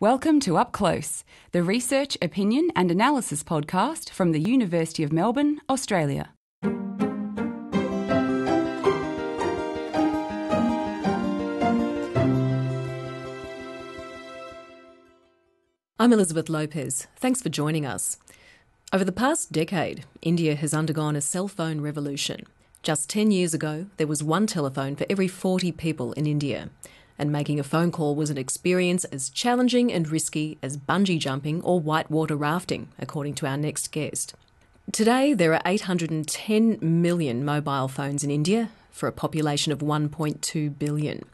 Welcome to Up Close, the research, opinion, and analysis podcast from the University of Melbourne, Australia. I'm Elisabeth Lopez. Thanks for joining us. Over the past decade, India has undergone a cell phone revolution. Just 10 years ago, there was one telephone for every 40 people in India and making a phone call was an experience as challenging and risky as bungee jumping or whitewater rafting, according to our next guest. Today, there are 810 million mobile phones in India for a population of 1.2 billion.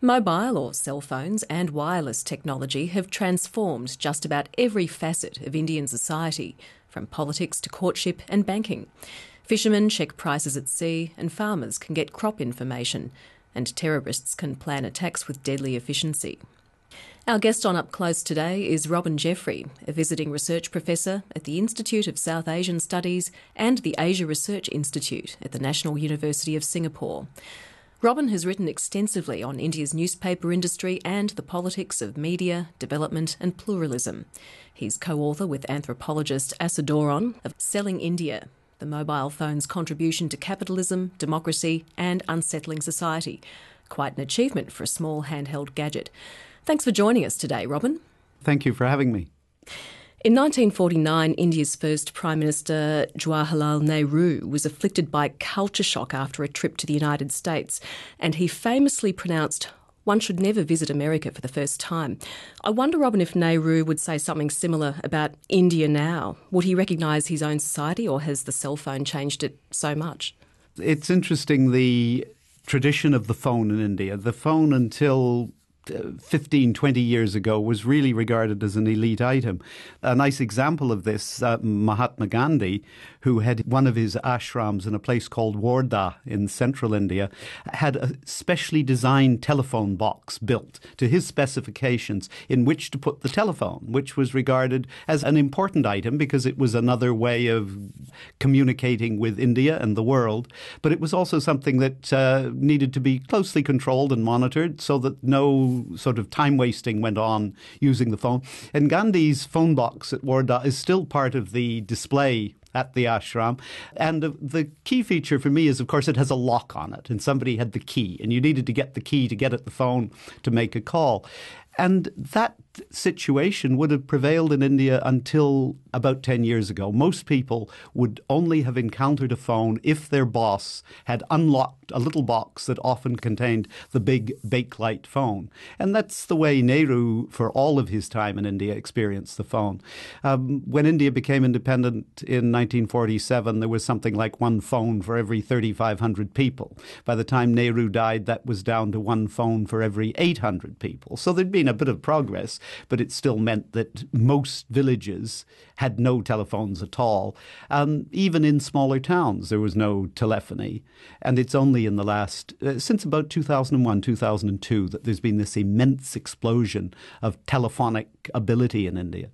Mobile or cell phones and wireless technology have transformed just about every facet of Indian society, from politics to courtship and banking. Fishermen check prices at sea, and farmers can get crop information and terrorists can plan attacks with deadly efficiency. Our guest on Up Close today is Robin Jeffrey, a visiting research professor at the Institute of South Asian Studies and the Asia Research Institute at the National University of Singapore. Robin has written extensively on India's newspaper industry and the politics of media, development, and pluralism. He's co author with anthropologist Assa Doron of Selling India the mobile phone's contribution to capitalism, democracy, and unsettling society. Quite an achievement for a small handheld gadget. Thanks for joining us today, Robin. Thank you for having me. In 1949, India's first Prime Minister Jawaharlal Nehru was afflicted by culture shock after a trip to the United States, and he famously pronounced one should never visit America for the first time. I wonder, Robin, if Nehru would say something similar about India now. Would he recognise his own society, or has the cell phone changed it so much? It's interesting the tradition of the phone in India. The phone until 15, 20 years ago was really regarded as an elite item. A nice example of this, uh, Mahatma Gandhi, who had one of his ashrams in a place called Wardha in central India, had a specially designed telephone box built to his specifications in which to put the telephone, which was regarded as an important item because it was another way of communicating with India and the world. But it was also something that uh, needed to be closely controlled and monitored so that no sort of time wasting went on using the phone. And Gandhi's phone box at Wardha is still part of the display at the ashram. And the, the, key feature for me is, of course, it has a lock on it, and somebody had the key, and you needed to get the key to get at the phone to make a call. And that situation would have prevailed in India until about 10 years ago. Most people would only have encountered a phone if their boss had unlocked a little box that often contained the big Bakelite phone. And that's the way Nehru, for all of his time in India, experienced the phone. Um, when India became independent in 1947, there was something like one phone for every 3,500 people. By the time Nehru died, that was down to one phone for every 800 people. So there'd been a bit of progress but it still meant that most villages had no telephones at all. Um, even in smaller towns, there was no telephony. And it's only in the last, uh, since about 2001, 2002, that there's been this immense explosion of telephonic ability in India.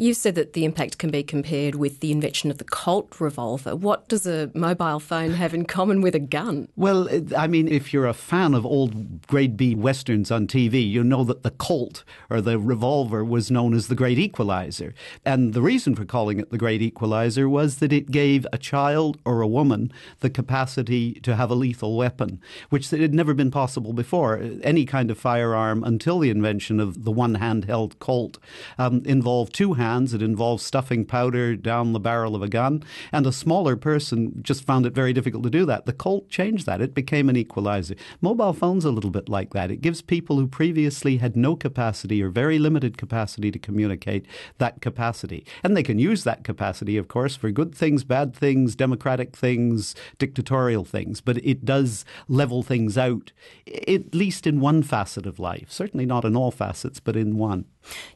You said that the impact can be compared with the invention of the Colt revolver. What does a mobile phone have in common with a gun? Well, I mean, if you're a fan of old grade B westerns on TV, you know that the Colt or the revolver was known as the Great Equalizer. And the reason for calling it the Great Equalizer was that it gave a child or a woman the capacity to have a lethal weapon, which had never been possible before. Any kind of firearm until the invention of the one handheld Colt um, involved two hands hands. It involves stuffing powder down the barrel of a gun. And a smaller person just found it very difficult to do that. The Colt changed that. It became an equalizer. Mobile phones a little bit like that. It gives people who previously had no capacity or very limited capacity to communicate that capacity. And they can use that capacity, of course, for good things, bad things, democratic things, dictatorial things. But it does level things out, at least in one facet of life. Certainly not in all facets, but in one.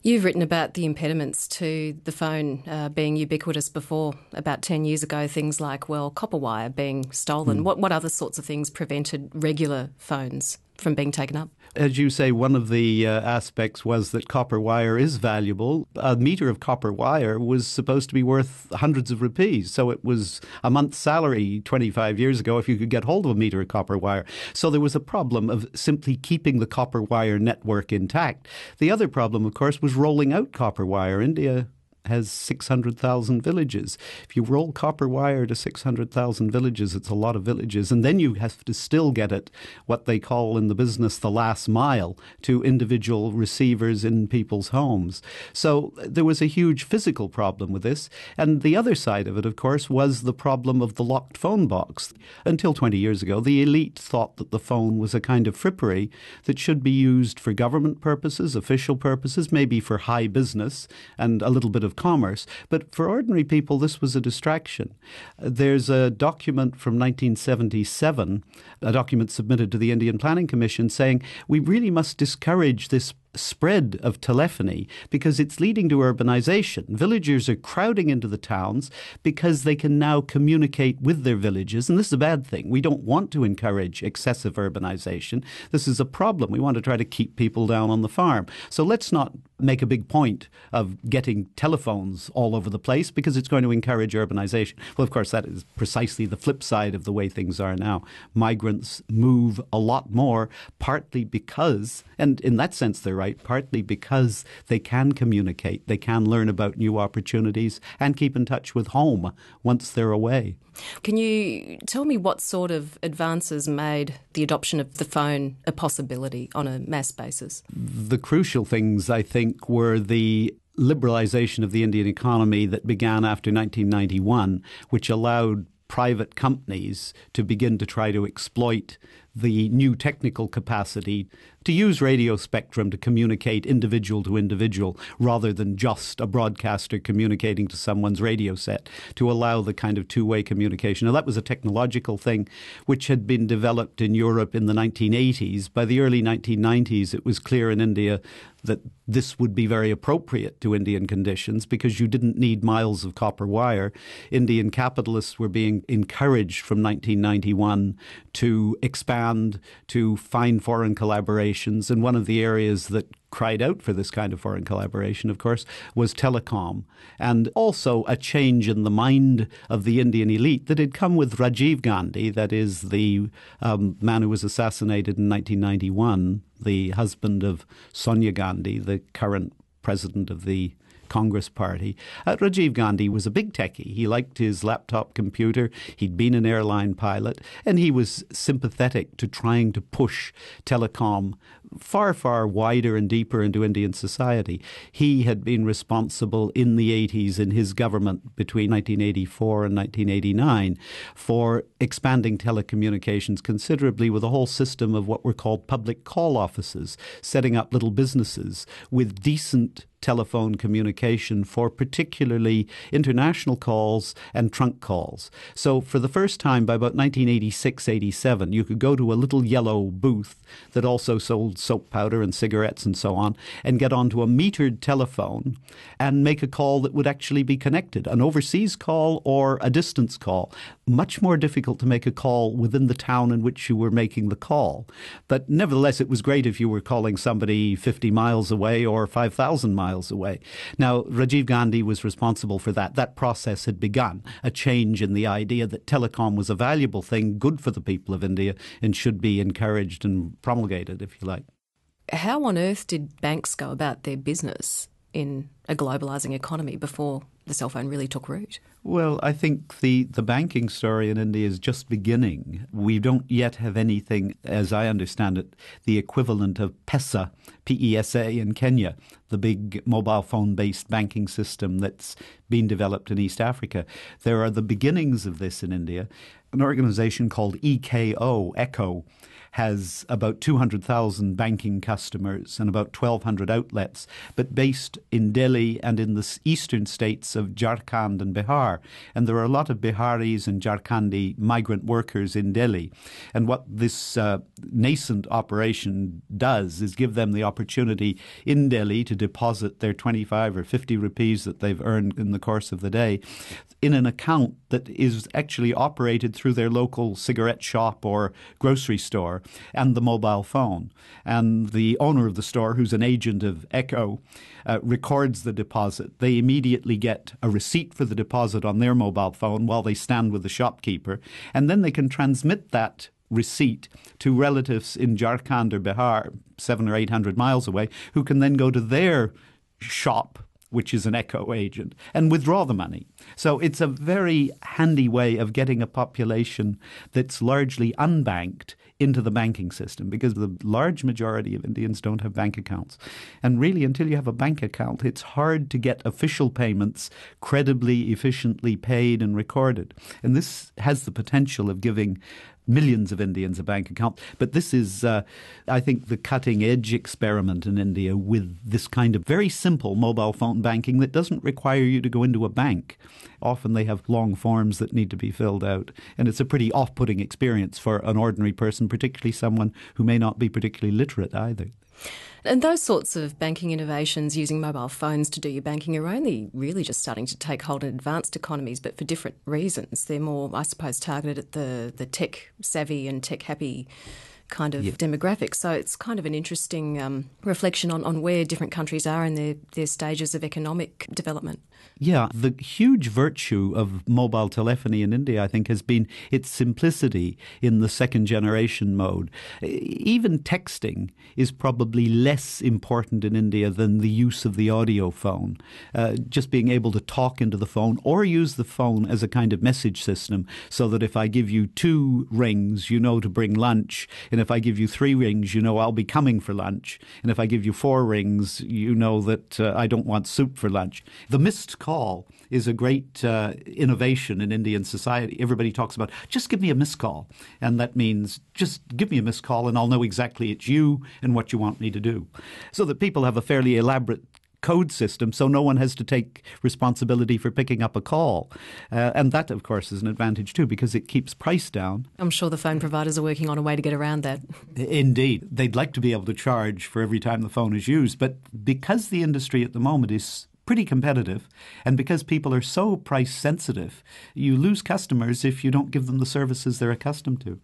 You've written about the impediments to the phone uh, being ubiquitous before about 10 years ago, things like, well, copper wire being stolen. Mm. What, what other sorts of things prevented regular phones from being taken up? As you say, one of the uh, aspects was that copper wire is valuable. A meter of copper wire was supposed to be worth hundreds of rupees. So it was a month's salary 25 years ago if you could get hold of a meter of copper wire. So there was a problem of simply keeping the copper wire network intact. The other problem, of course, was rolling out copper wire. India has 600,000 villages. If you roll copper wire to 600,000 villages, it's a lot of villages. And then you have to still get it, what they call in the business the last mile, to individual receivers in people's homes. So uh, there was a huge physical problem with this. And the other side of it, of course, was the problem of the locked phone box. Until 20 years ago, the elite thought that the phone was a kind of frippery that should be used for government purposes, official purposes, maybe for high business and a little bit of of commerce. But for ordinary people, this was a distraction. There's a document from 1977, a document submitted to the Indian Planning Commission saying we really must discourage this spread of telephony because it's leading to urbanization. Villagers are crowding into the towns because they can now communicate with their villages. And this is a bad thing. We don't want to encourage excessive urbanization. This is a problem. We want to try to keep people down on the farm. So let's not make a big point of getting telephones all over the place because it's going to encourage urbanization. Well, of course, that is precisely the flip side of the way things are now. Migrants move a lot more, partly because, and in that sense, they're right, partly because they can communicate, they can learn about new opportunities and keep in touch with home once they're away. Can you tell me what sort of advances made the adoption of the phone a possibility on a mass basis? The crucial things, I think, were the liberalization of the Indian economy that began after 1991, which allowed private companies to begin to try to exploit the new technical capacity to use radio spectrum to communicate individual to individual rather than just a broadcaster communicating to someone's radio set to allow the kind of two way communication. Now, that was a technological thing which had been developed in Europe in the 1980s. By the early 1990s, it was clear in India that this would be very appropriate to Indian conditions because you didn't need miles of copper wire. Indian capitalists were being encouraged from 1991 to expand, to find foreign And one of the areas that cried out for this kind of foreign collaboration, of course, was telecom. And also a change in the mind of the Indian elite that had come with Rajiv Gandhi, that is the um, man who was assassinated in 1991, the husband of Sonia Gandhi, the current president of the Congress Party. Uh, Rajiv Gandhi was a big techie. He liked his laptop computer. He'd been an airline pilot, and he was sympathetic to trying to push telecom far, far wider and deeper into Indian society. He had been responsible in the 80s in his government between 1984 and 1989 for expanding telecommunications considerably with a whole system of what were called public call offices, setting up little businesses with decent telephone communication for particularly international calls and trunk calls. So, for the first time by about 1986 87, you could go to a little yellow booth that also sold soap powder and cigarettes and so on and get onto a metered telephone and make a call that would actually be connected an overseas call or a distance call. Much more difficult to make a call within the town in which you were making the call. But nevertheless, it was great if you were calling somebody 50 miles away or 5,000 miles miles away. Now, Rajiv Gandhi was responsible for that. That process had begun, a change in the idea that telecom was a valuable thing, good for the people of India, and should be encouraged and promulgated, if you like. How on earth did banks go about their business in a globalising economy before the cell phone really took root? Well, I think the, the banking story in India is just beginning. We don't yet have anything, as I understand it, the equivalent of PESA, P-E-S-A in Kenya, the big mobile phone based banking system that's been developed in East Africa. There are the beginnings of this in India. An organization called EKO, ECHO, has about 200,000 banking customers and about 1,200 outlets, but based in Delhi and in the eastern states of Jharkhand and Bihar. And there are a lot of Biharis and Jharkhandi migrant workers in Delhi. And what this uh, nascent operation does is give them the opportunity in Delhi to deposit their 25 or 50 rupees that they've earned in the course of the day in an account that is actually operated through their local cigarette shop or grocery store and the mobile phone. And the owner of the store, who's an agent of Eko, uh, records the deposit. They immediately get a receipt for the deposit on their mobile phone while they stand with the shopkeeper, and then they can transmit that receipt to relatives in Jharkhand or Bihar, seven or eight hundred miles away, who can then go to their shop which is an Eko agent, and withdraw the money. So it's a very handy way of getting a population that's largely unbanked into the banking system because the large majority of Indians don't have bank accounts. And really, until you have a bank account, it's hard to get official payments credibly, efficiently paid and recorded. And this has the potential of giving millions of Indians a bank account. But this is, uh, I think, the cutting edge experiment in India with this kind of very simple mobile phone banking that doesn't require you to go into a bank. Often they have long forms that need to be filled out. And it's a pretty off putting experience for an ordinary person, particularly someone who may not be particularly literate either. And those sorts of banking innovations using mobile phones to do your banking are only really just starting to take hold in advanced economies, but for different reasons. They're more, I suppose, targeted at the, the tech savvy and tech happy kind of yep. demographic. So it's kind of an interesting um, reflection on, on where different countries are in their, their stages of economic development. Yeah, the huge virtue of mobile telephony in India, I think, has been its simplicity in the second generation mode. Even texting is probably less important in India than the use of the audio phone. Uh, just being able to talk into the phone or use the phone as a kind of message system so that if I give you two rings, you know to bring lunch. And if I give you three rings, you know I'll be coming for lunch. And if I give you four rings, you know that uh, I don't want soup for lunch. The missed call is a great uh, innovation in Indian society. Everybody talks about just give me a missed call. And that means just give me a missed call and I'll know exactly it's you and what you want me to do. So that people have a fairly elaborate code system, so no one has to take responsibility for picking up a call. Uh, and that, of course, is an advantage too because it keeps price down. I'm sure the phone providers are working on a way to get around that. Indeed. They'd like to be able to charge for every time the phone is used, but because the industry at the moment is pretty competitive. And because people are so price sensitive, you lose customers if you don't give them the services they're accustomed to.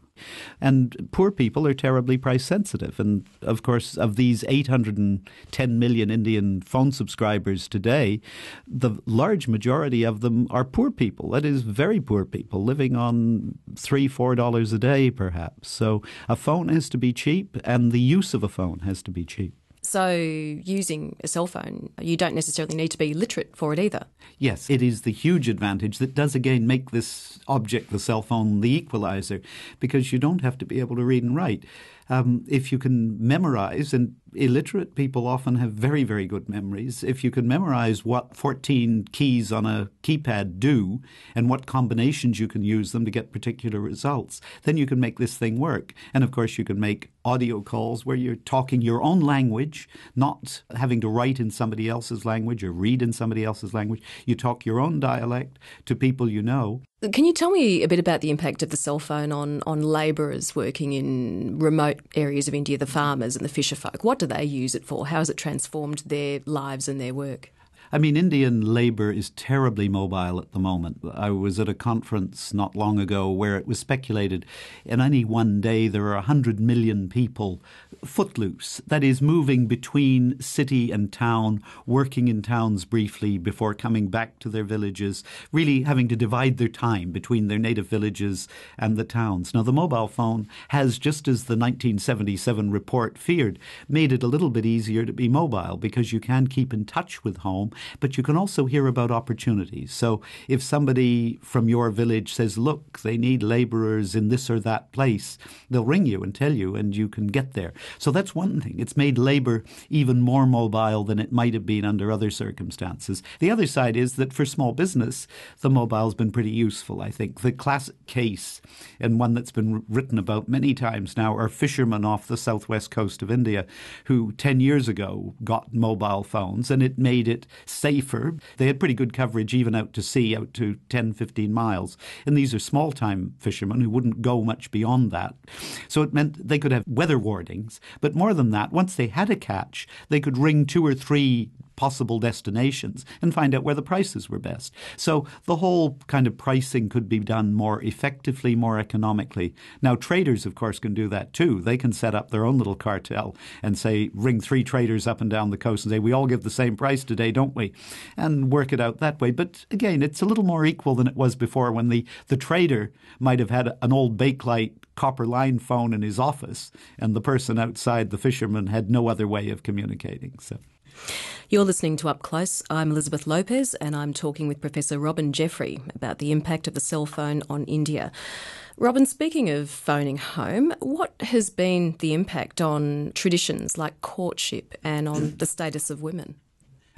And poor people are terribly price sensitive. And of course, of these 810 million Indian phone subscribers today, the large majority of them are poor people. That is, very poor people living on three, four dollars a day, perhaps. So a phone has to be cheap, and the use of a phone has to be cheap. So, using a cell phone, you don't necessarily need to be literate for it either. Yes, it is the huge advantage that does again make this object, the cell phone, the equalizer, because you don't have to be able to read and write. Um, if you can memorize, and illiterate people often have very, very good memories. If you can memorize what 14 keys on a keypad do and what combinations you can use them to get particular results, then you can make this thing work. And of course, you can make audio calls where you're talking your own language, not having to write in somebody else's language or read in somebody else's language. You talk your own dialect to people you know. Can you tell me a bit about the impact of the cell phone on, on labourers working in remote areas of India, the farmers and the fisher folk? What do they use it for? How has it transformed their lives and their work? I mean, Indian labour is terribly mobile at the moment. I was at a conference not long ago where it was speculated in any one day there are 100 million people footloose, that is, moving between city and town, working in towns briefly before coming back to their villages, really having to divide their time between their native villages and the towns. Now, the mobile phone has, just as the 1977 report feared, made it a little bit easier to be mobile because you can keep in touch with home but you can also hear about opportunities. So if somebody from your village says, look, they need laborers in this or that place, they'll ring you and tell you, and you can get there. So that's one thing. It's made labor even more mobile than it might have been under other circumstances. The other side is that for small business, the mobile's been pretty useful, I think. The classic case, and one that's been written about many times now, are fishermen off the southwest coast of India who 10 years ago got mobile phones, and it made it safer. They had pretty good coverage even out to sea, out to 10, 15 miles. And these are small time fishermen who wouldn't go much beyond that. So it meant they could have weather warnings. But more than that, once they had a catch, they could ring two or three possible destinations and find out where the prices were best. So the whole kind of pricing could be done more effectively, more economically. Now, traders, of course, can do that too. They can set up their own little cartel and say, ring three traders up and down the coast and say, we all give the same price today, don't we? And work it out that way. But again, it's a little more equal than it was before when the, the trader might have had an old Bakelite copper line phone in his office and the person outside, the fisherman, had no other way of communicating. So. You're listening to Up Close. I'm Elisabeth Lopez, and I'm talking with Professor Robin Jeffrey about the impact of the cell phone on India. Robin, speaking of phoning home, what has been the impact on traditions like courtship and on the status of women?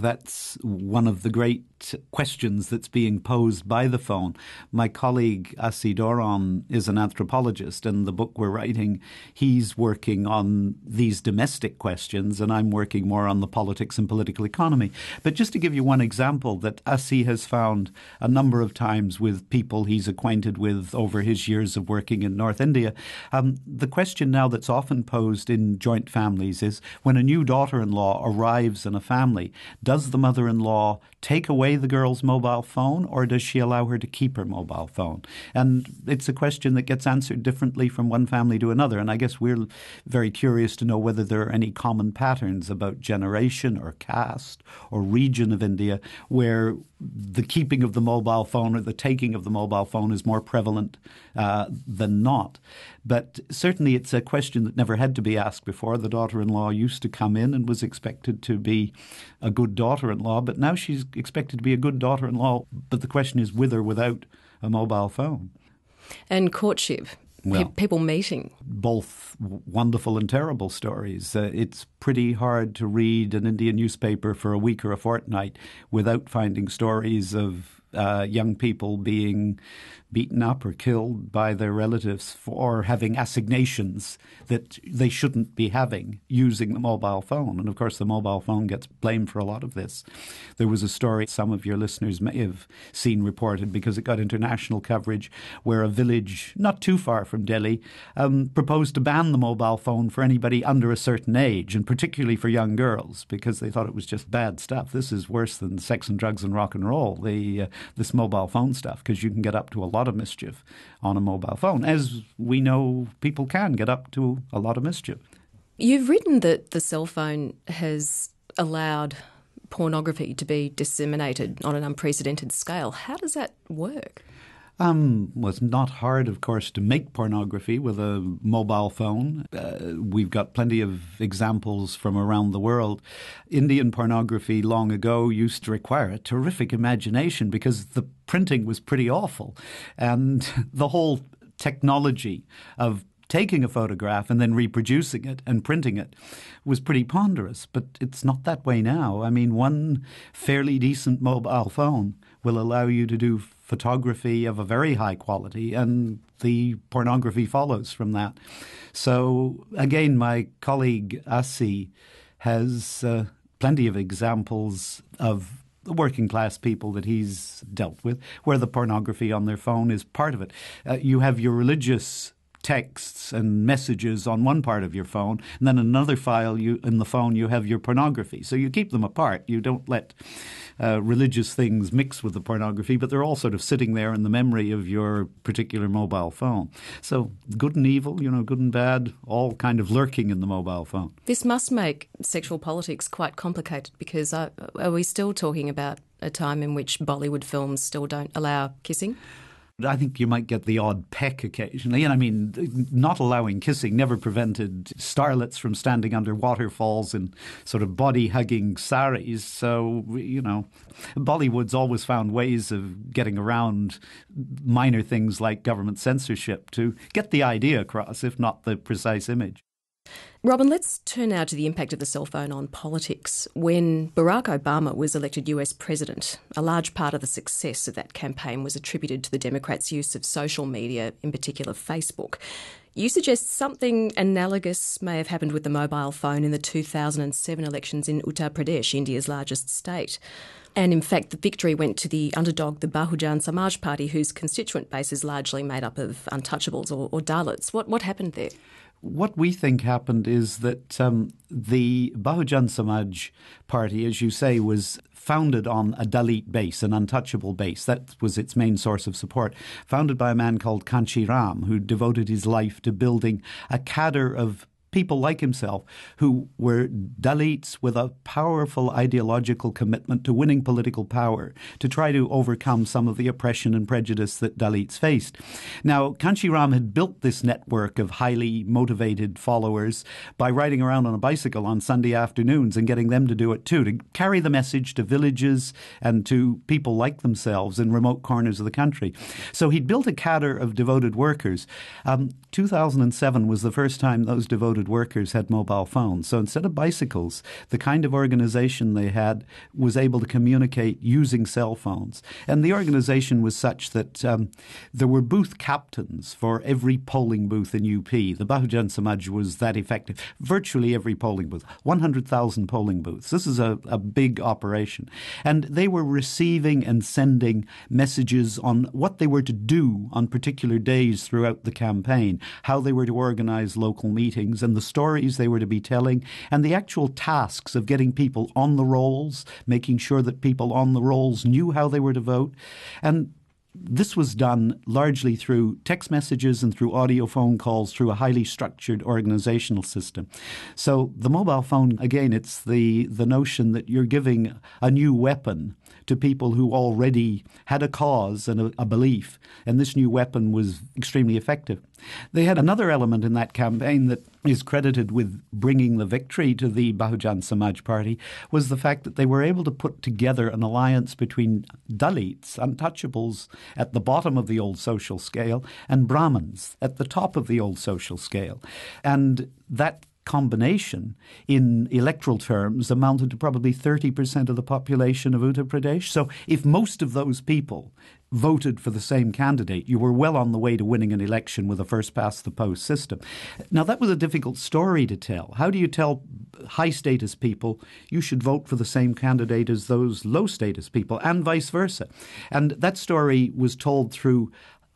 That's one of the great questions that's being posed by the phone. My colleague Assa Doron is an anthropologist, and the book we're writing, he's working on these domestic questions, and I'm working more on the politics and political economy. But just to give you one example that Asi has found a number of times with people he's acquainted with over his years of working in North India, um, the question now that's often posed in joint families is when a new daughter in law arrives in a family, does the mother in law take away the girl's mobile phone or does she allow her to keep her mobile phone? And it's a question that gets answered differently from one family to another. And I guess we're very curious to know whether there are any common patterns about generation or caste or region of India where the keeping of the mobile phone or the taking of the mobile phone is more prevalent uh, than not. But certainly it's a question that never had to be asked before. The daughter in law used to come in and was expected to be a good daughter in law, but now she's expected to be a good daughter in law. But the question is with or without a mobile phone. And courtship well, people meeting. Both wonderful and terrible stories. Uh, it's pretty hard to read an Indian newspaper for a week or a fortnight without finding stories of uh, young people being beaten up or killed by their relatives for having assignations that they shouldn't be having using the mobile phone. And of course, the mobile phone gets blamed for a lot of this. There was a story some of your listeners may have seen reported because it got international coverage where a village not too far from Delhi um, proposed to ban the mobile phone for anybody under a certain age, and particularly for young girls because they thought it was just bad stuff. This is worse than sex and drugs and rock and roll, the, uh, this mobile phone stuff, because you can get up to a lot lot of mischief on a mobile phone, as we know people can get up to a lot of mischief. You've written that the cell phone has allowed pornography to be disseminated on an unprecedented scale. How does that work? Um, was not hard, of course, to make pornography with a mobile phone. Uh, we've got plenty of examples from around the world. Indian pornography long ago used to require a terrific imagination because the printing was pretty awful. And the whole technology of taking a photograph and then reproducing it and printing it was pretty ponderous. But it's not that way now. I mean, one fairly decent mobile phone will allow you to do photography of a very high quality, and the pornography follows from that. So, again, my colleague Assa has uh, plenty of examples of the working class people that he's dealt with, where the pornography on their phone is part of it. Uh, you have your religious texts and messages on one part of your phone, and then another file you in the phone you have your pornography. So you keep them apart. You don't let uh, religious things mixed with the pornography, but they're all sort of sitting there in the memory of your particular mobile phone. So good and evil, you know, good and bad, all kind of lurking in the mobile phone. This must make sexual politics quite complicated because uh, are we still talking about a time in which Bollywood films still don't allow kissing? I think you might get the odd peck occasionally. And I mean, not allowing kissing never prevented starlets from standing under waterfalls in sort of body hugging saris. So, you know, Bollywood's always found ways of getting around minor things like government censorship to get the idea across, if not the precise image. Robin, let's turn now to the impact of the cell phone on politics. When Barack Obama was elected US president, a large part of the success of that campaign was attributed to the Democrats' use of social media, in particular Facebook. You suggest something analogous may have happened with the mobile phone in the 2007 elections in Uttar Pradesh, India's largest state. And in fact, the victory went to the underdog, the Bahujan Samaj Party, whose constituent base is largely made up of untouchables or, or Dalits. What, what happened there? What we think happened is that um, the Bahujan Samaj Party, as you say, was founded on a Dalit base, an untouchable base. That was its main source of support. Founded by a man called Kanshi Ram, who devoted his life to building a cadre of people like himself who were Dalits with a powerful ideological commitment to winning political power to try to overcome some of the oppression and prejudice that Dalits faced. Now, Kanshi Ram had built this network of highly motivated followers by riding around on a bicycle on Sunday afternoons and getting them to do it too, to carry the message to villages and to people like themselves in remote corners of the country. So he'd built a cadre of devoted workers. Um, 2007 was the first time those devoted workers had mobile phones. So instead of bicycles, the kind of organization they had was able to communicate using cell phones. And the organization was such that um, there were booth captains for every polling booth in UP. The Bahujan Samaj was that effective. Virtually every polling booth, 100,000 polling booths. This is a, a big operation. And they were receiving and sending messages on what they were to do on particular days throughout the campaign, how they were to organize local meetings, and and the stories they were to be telling and the actual tasks of getting people on the rolls, making sure that people on the rolls knew how they were to vote. And this was done largely through text messages and through audio phone calls through a highly structured organizational system. So the mobile phone, again, it's the, the notion that you're giving a new weapon to people who already had a cause and a, a belief, and this new weapon was extremely effective. They had another element in that campaign that is credited with bringing the victory to the Bahujan Samaj Party was the fact that they were able to put together an alliance between Dalits, untouchables at the bottom of the old social scale, and Brahmins at the top of the old social scale. And that combination in electoral terms amounted to probably 30% of the population of Uttar Pradesh. So if most of those people voted for the same candidate, you were well on the way to winning an election with a first past the post system. Now, that was a difficult story to tell. How do you tell high status people you should vote for the same candidate as those low status people, and vice versa? And that story was told through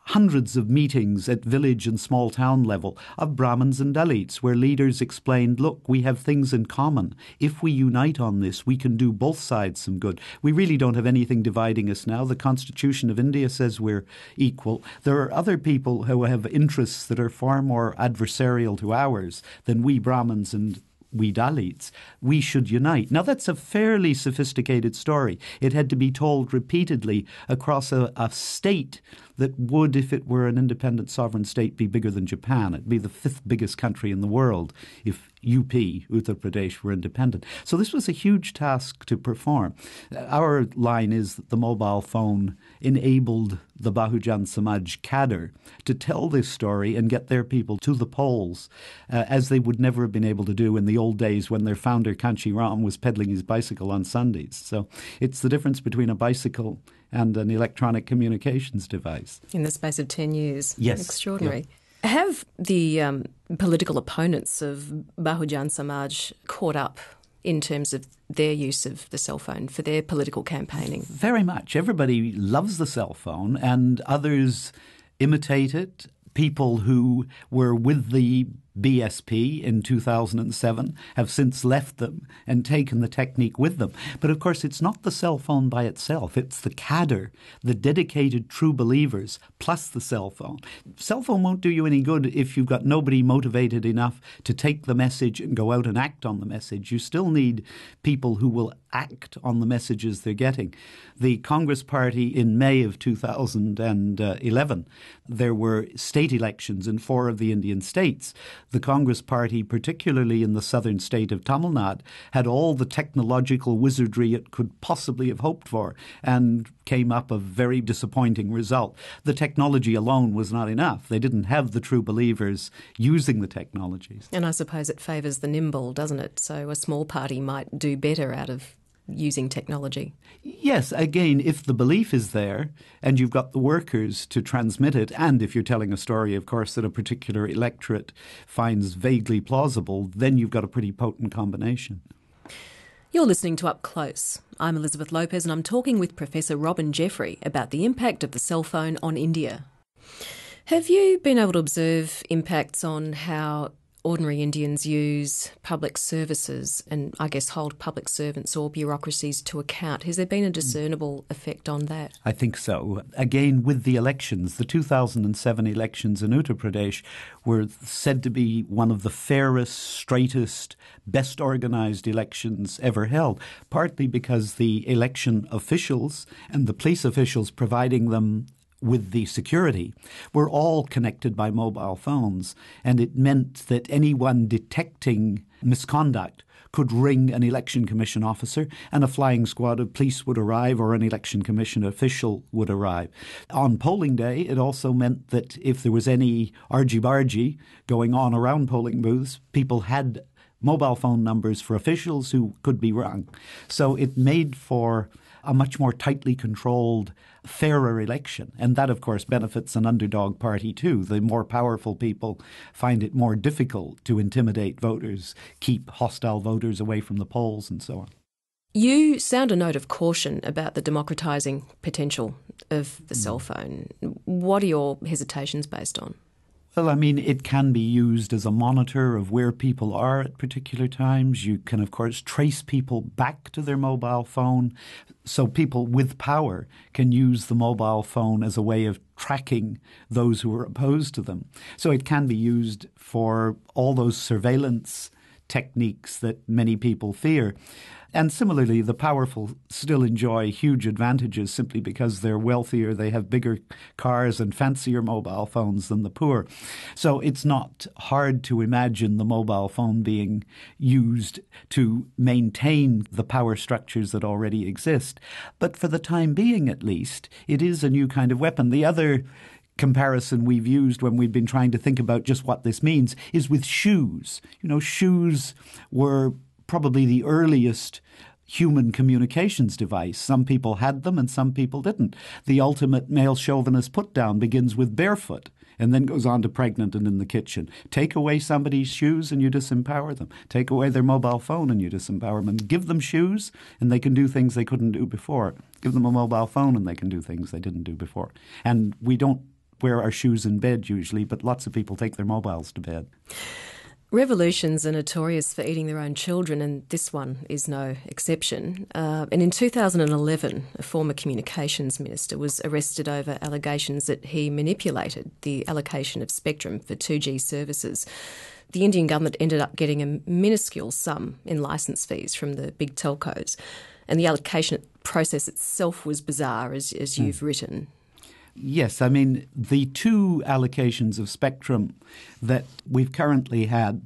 hundreds of meetings at village and small town level of Brahmins and Dalits where leaders explained, look, we have things in common. If we unite on this, we can do both sides some good. We really don't have anything dividing us now. The Constitution of India says we're equal. There are other people who have interests that are far more adversarial to ours than we Brahmins and we Dalits, we should unite. Now, that's a fairly sophisticated story. It had to be told repeatedly across a, a state that would, if it were an independent sovereign state, be bigger than Japan. It'd be the fifth biggest country in the world if UP, Uttar Pradesh, were independent. So this was a huge task to perform. Our line is that the mobile phone enabled the Bahujan Samaj cadre to tell this story and get their people to the polls, uh, as they would never have been able to do in the old days when their founder, Kanshi Ram, was pedalling his bicycle on Sundays. So it's the difference between a bicycle and an electronic communications device. In the space of 10 years. Yes. Extraordinary. Yeah. Have the um, political opponents of Bahujan Samaj caught up in terms of their use of the cell phone for their political campaigning? Very much. Everybody loves the cell phone, and others imitate it. People who were with the BSP in 2007 have since left them and taken the technique with them. But of course, it's not the cell phone by itself, it's the cadre, the dedicated true believers, plus the cell phone. Cell phone won't do you any good if you've got nobody motivated enough to take the message and go out and act on the message. You still need people who will act on the messages they're getting. The Congress Party in May of 2011, there were state elections in four of the Indian states the Congress Party, particularly in the southern state of Tamil Nadu, had all the technological wizardry it could possibly have hoped for and came up a very disappointing result. The technology alone was not enough. They didn't have the true believers using the technologies. And I suppose it favours the nimble, doesn't it? So a small party might do better out of using technology. Yes, again, if the belief is there and you've got the workers to transmit it, and if you're telling a story, of course, that a particular electorate finds vaguely plausible, then you've got a pretty potent combination. You're listening to Up Close. I'm Elisabeth Lopez and I'm talking with Professor Robin Jeffrey about the impact of the cell phone on India. Have you been able to observe impacts on how ordinary Indians use public services and I guess hold public servants or bureaucracies to account. Has there been a discernible effect on that? I think so. Again, with the elections, the 2007 elections in Uttar Pradesh were said to be one of the fairest, straightest, best organised elections ever held, partly because the election officials and the police officials providing them with the security were all connected by mobile phones. And it meant that anyone detecting misconduct could ring an election commission officer and a flying squad of police would arrive or an election commission official would arrive. On polling day, it also meant that if there was any argy-bargy going on around polling booths, people had mobile phone numbers for officials who could be rung. So it made for a much more tightly controlled, fairer election. And that, of course, benefits an underdog party too. The more powerful people find it more difficult to intimidate voters, keep hostile voters away from the polls, and so on. You sound a note of caution about the democratising potential of the mm. cell phone. What are your hesitations based on? Well, I mean, it can be used as a monitor of where people are at particular times. You can, of course, trace people back to their mobile phone. So people with power can use the mobile phone as a way of tracking those who are opposed to them. So it can be used for all those surveillance techniques that many people fear. And similarly, the powerful still enjoy huge advantages simply because they're wealthier, they have bigger cars and fancier mobile phones than the poor. So it's not hard to imagine the mobile phone being used to maintain the power structures that already exist. But for the time being, at least, it is a new kind of weapon. The other comparison we've used when we've been trying to think about just what this means is with shoes. You know, shoes were probably the earliest human communications device. Some people had them and some people didn't. The ultimate male chauvinist put down begins with barefoot and then goes on to pregnant and in the kitchen. Take away somebody's shoes and you disempower them. Take away their mobile phone and you disempower them. Give them shoes and they can do things they couldn't do before. Give them a mobile phone and they can do things they didn't do before. And we don't wear our shoes in bed usually, but lots of people take their mobiles to bed. Revolutions are notorious for eating their own children, and this one is no exception. Uh, and in 2011, a former communications minister was arrested over allegations that he manipulated the allocation of spectrum for 2G services. The Indian government ended up getting a minuscule sum in licence fees from the big telcos, and the allocation process itself was bizarre, as, as hmm. you've written. Yes, I mean, the two allocations of spectrum that we've currently had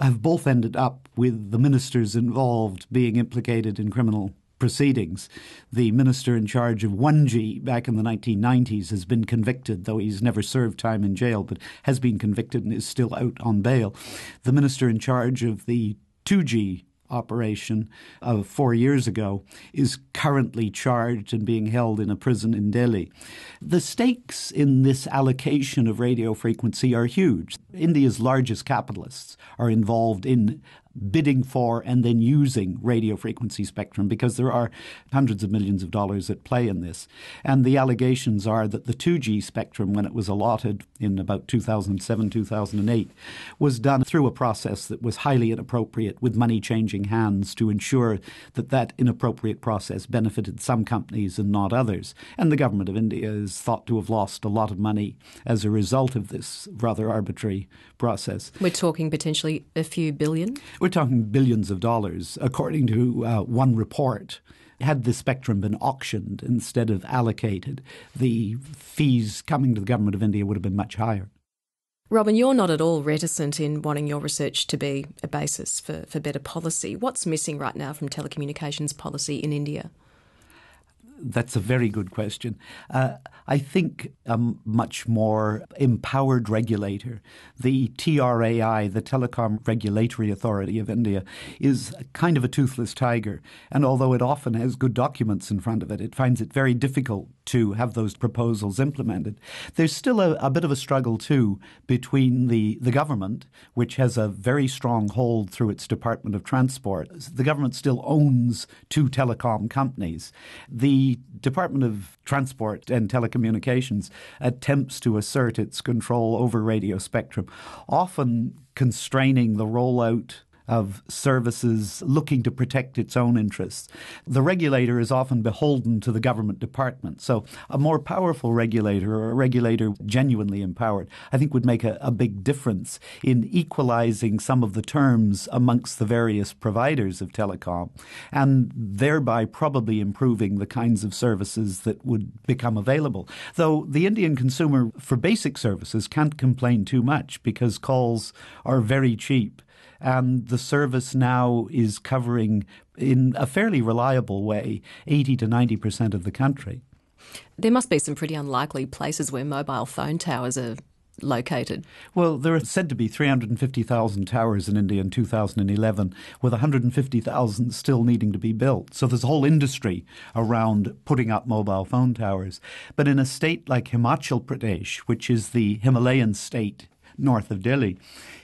have both ended up with the ministers involved being implicated in criminal proceedings. The minister in charge of 1G back in the 1990s has been convicted, though he's never served time in jail, but has been convicted and is still out on bail. The minister in charge of the 2G operation of four years ago is currently charged and being held in a prison in Delhi. The stakes in this allocation of radio frequency are huge. India's largest capitalists are involved in bidding for and then using radio frequency spectrum because there are hundreds of millions of dollars at play in this. And the allegations are that the 2G spectrum, when it was allotted in about 2007, 2008, was done through a process that was highly inappropriate with money changing hands to ensure that that inappropriate process benefited some companies and not others. And the government of India is thought to have lost a lot of money as a result of this rather arbitrary process. We're talking potentially a few billion? We're talking billions of dollars, according to uh, one report. Had the spectrum been auctioned instead of allocated, the fees coming to the government of India would have been much higher. Robin, you're not at all reticent in wanting your research to be a basis for, for better policy. What's missing right now from telecommunications policy in India? That's a very good question. Uh, I think a much more empowered regulator, the TRAI, the Telecom Regulatory Authority of India, is kind of a toothless tiger. And although it often has good documents in front of it, it finds it very difficult to have those proposals implemented. There's still a, a bit of a struggle, too, between the, the government, which has a very strong hold through its Department of Transport. The government still owns two telecom companies. The Department of Transport and Telecommunications attempts to assert its control over radio spectrum, often constraining the rollout of services looking to protect its own interests. The regulator is often beholden to the government department. So a more powerful regulator or a regulator genuinely empowered, I think would make a, a big difference in equalizing some of the terms amongst the various providers of telecom and thereby probably improving the kinds of services that would become available. Though the Indian consumer for basic services can't complain too much because calls are very cheap and the service now is covering in a fairly reliable way 80 to 90% of the country. There must be some pretty unlikely places where mobile phone towers are located? Well, there are said to be 350,000 towers in India in 2011, with 150,000 still needing to be built. So there's a whole industry around putting up mobile phone towers. But in a state like Himachal Pradesh, which is the Himalayan state north of Delhi.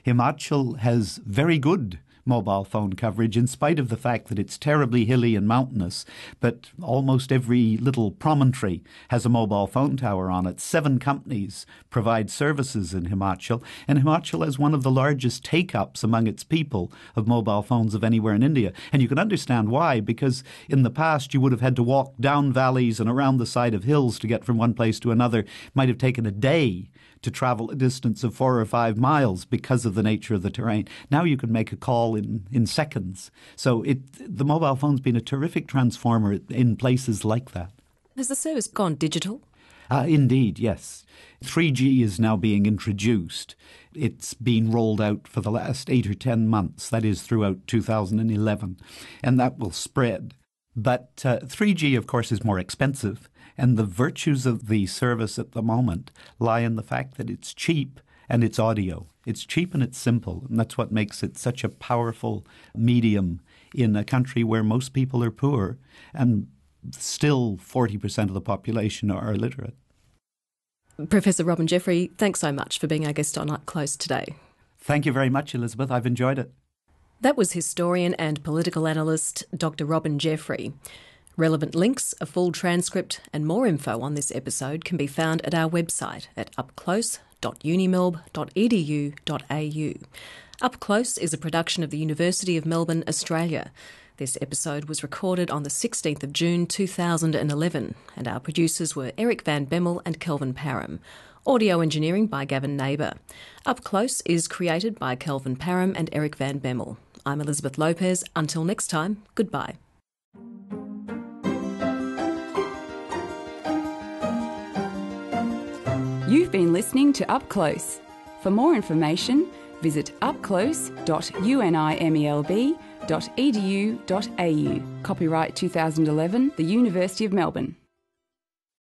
Himachal has very good mobile phone coverage in spite of the fact that it's terribly hilly and mountainous. But almost every little promontory has a mobile phone tower on it. Seven companies provide services in Himachal, and Himachal has one of the largest take ups among its people of mobile phones of anywhere in India. And you can understand why, because in the past you would have had to walk down valleys and around the side of hills to get from one place to another. It might have taken a day to travel a distance of four or five miles because of the nature of the terrain. Now you can make a call in, in seconds. So it, the mobile phone's been a terrific transformer in places like that. Has the service gone digital? Uh, indeed, yes. 3G is now being introduced. It's been rolled out for the last eight or ten months, that is, throughout 2011, and that will spread. But uh, 3G, of course, is more expensive and the virtues of the service at the moment lie in the fact that it's cheap and it's audio. It's cheap and it's simple, and that's what makes it such a powerful medium in a country where most people are poor and still 40% of the population are illiterate. Professor Robin Jeffrey, thanks so much for being our guest on Up Close today. Thank you very much, Elisabeth. I've enjoyed it. That was historian and political analyst Dr. Robin Jeffrey. Relevant links, a full transcript, and more info on this episode can be found at our website at upclose.unimelb.edu.au. Up Close is a production of the University of Melbourne, Australia. This episode was recorded on the 16th of June 2011, and our producers were Eric Van Bemmel and Kelvin Parham. Audio engineering by Gavin Neighbour. Up Close is created by Kelvin Parham and Eric Van Bemmel. I'm Elisabeth Lopez. Until next time, goodbye. You've been listening to Up Close. For more information, visit upclose.unimelb.edu.au. Copyright 2011, The University of Melbourne.